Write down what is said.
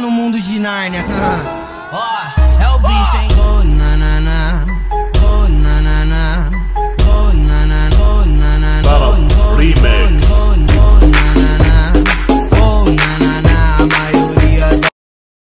no mundo de Nárnia. Ah.